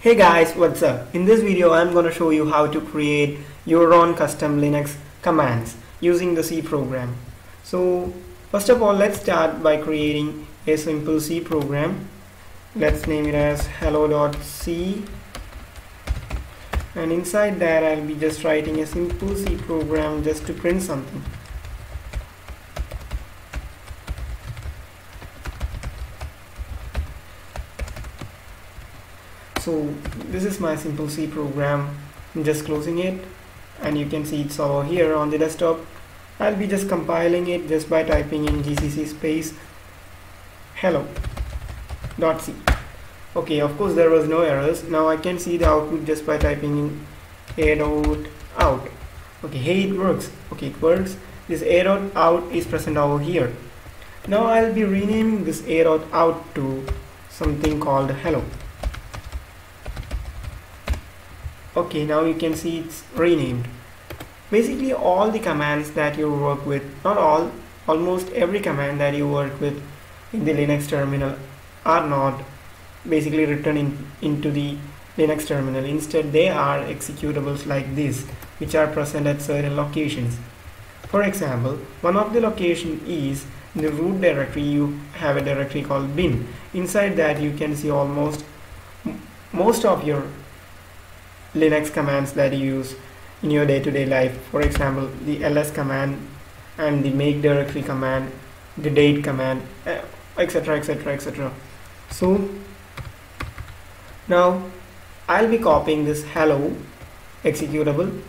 Hey guys, what's up? In this video I'm going to show you how to create your own custom Linux commands using the C program. So first of all let's start by creating a simple C program. Let's name it as hello.c and inside that I'll be just writing a simple C program just to print something. So this is my simple C program. I'm just closing it and you can see it's over here on the desktop. I'll be just compiling it just by typing in gcc space hello dot c. Okay of course there was no errors. Now I can see the output just by typing in a dot out. Okay hey it works. Okay it works. This a dot out is present over here. Now I'll be renaming this a dot out to something called hello okay now you can see it's renamed basically all the commands that you work with not all almost every command that you work with in the Linux terminal are not basically written in, into the Linux terminal. Instead they are executables like this which are present at certain locations. For example one of the location is in the root directory. You have a directory called bin. Inside that you can see almost most of your Linux commands that you use in your day-to-day -day life. For example the ls command and the make directory command the date command etc etc etc so now I'll be copying this hello executable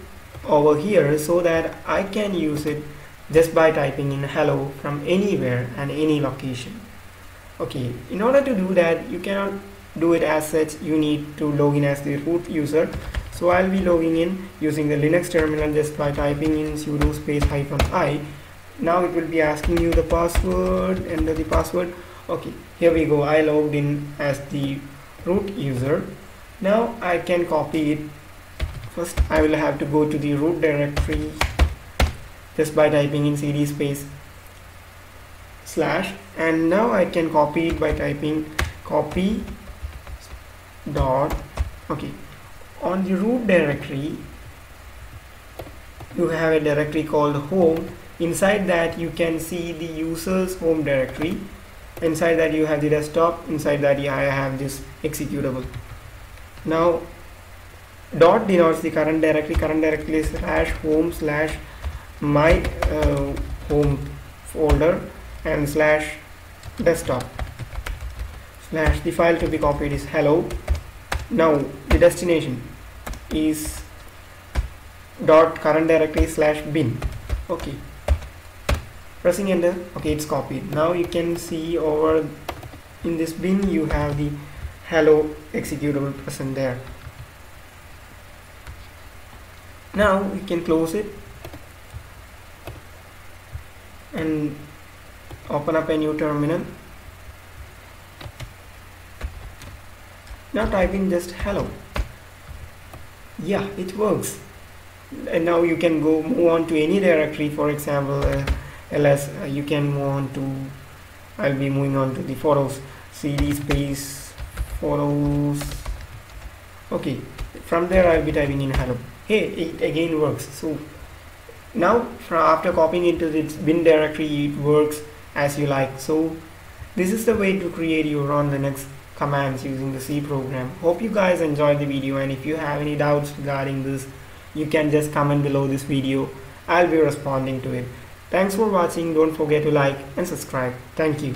over here so that I can use it just by typing in hello from anywhere and any location. Okay in order to do that you cannot do it as such you need to log in as the root user. So I'll be logging in using the Linux terminal just by typing in sudo space hyphen i. Now it will be asking you the password enter the password. Okay here we go. I logged in as the root user. Now I can copy it. First I will have to go to the root directory just by typing in cd space slash. And now I can copy it by typing copy dot okay. On the root directory you have a directory called home. Inside that you can see the user's home directory. Inside that you have the desktop. Inside that I have this executable. Now dot denotes the current directory. Current directory is slash home slash my uh, home folder and slash desktop. Slash the file to be copied is hello now the destination is dot current directory slash bin. Okay. Pressing enter. Okay it's copied. Now you can see over in this bin you have the hello executable present there. Now we can close it and open up a new terminal now type in just hello. Yeah it works. And now you can go move on to any directory for example uh, ls uh, you can move on to I'll be moving on to the photos cd space photos. Okay from there I'll be typing in hello. Hey it again works. So now after copying into this bin directory it works as you like. So this is the way to create your own Linux commands using the C program. Hope you guys enjoyed the video and if you have any doubts regarding this, you can just comment below this video. I'll be responding to it. Thanks for watching. Don't forget to like and subscribe. Thank you.